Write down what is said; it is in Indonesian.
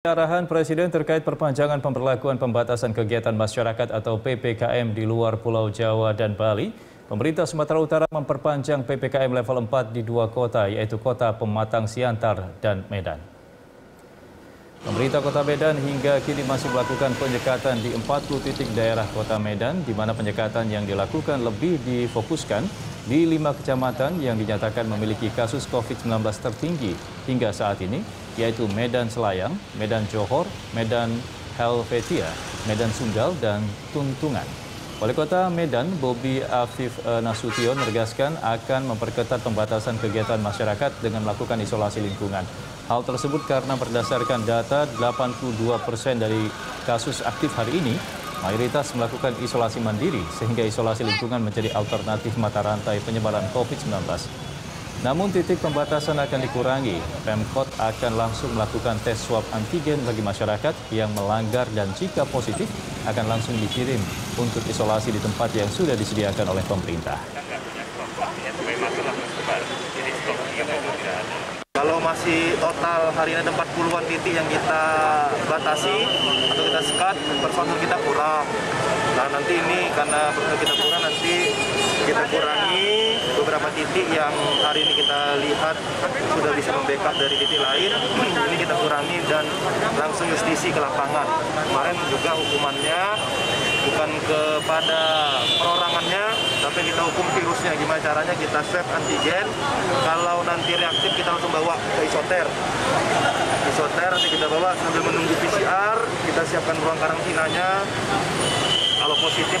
Arahan Presiden terkait perpanjangan pemberlakuan pembatasan kegiatan masyarakat atau PPKM di luar Pulau Jawa dan Bali, pemerintah Sumatera Utara memperpanjang PPKM level 4 di dua kota, yaitu kota Pematang Siantar dan Medan. Pemerintah Kota Medan hingga kini masih melakukan penyekatan di 40 titik daerah Kota Medan, di mana penyekatan yang dilakukan lebih difokuskan di lima kecamatan yang dinyatakan memiliki kasus COVID-19 tertinggi hingga saat ini, yaitu Medan Selayang, Medan Johor, Medan Helvetia, Medan Sunggal, dan Tuntungan. Wali Kota Medan, Bobi Afif eh, Nasution menegaskan akan memperketat pembatasan kegiatan masyarakat dengan melakukan isolasi lingkungan. Hal tersebut karena berdasarkan data 82 persen dari kasus aktif hari ini mayoritas melakukan isolasi mandiri sehingga isolasi lingkungan menjadi alternatif mata rantai penyebaran COVID-19. Namun titik pembatasan akan dikurangi. Pemkot akan langsung melakukan tes swab antigen bagi masyarakat yang melanggar dan jika positif akan langsung dikirim untuk isolasi di tempat yang sudah disediakan oleh pemerintah. Kalau masih total hari ini ada 40-an titik yang kita batasi atau kita sekat, personil kita kurang. Nah nanti ini karena personil kita kurang nanti kita kurangi beberapa titik yang hari ini kita lihat sudah bisa membackup dari titik lain. ini kita kurangi dan langsung justisi ke lapangan. Kemarin juga hukumannya bukan kepada perorangannya, tapi kita hukum virusnya. Gimana caranya kita swab antigen, kalau nanti reaktif kita langsung bawa ke isoter. Isoter nanti kita bawa sambil menunggu PCR, kita siapkan ruang karantinanya. Kalau positif